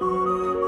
Música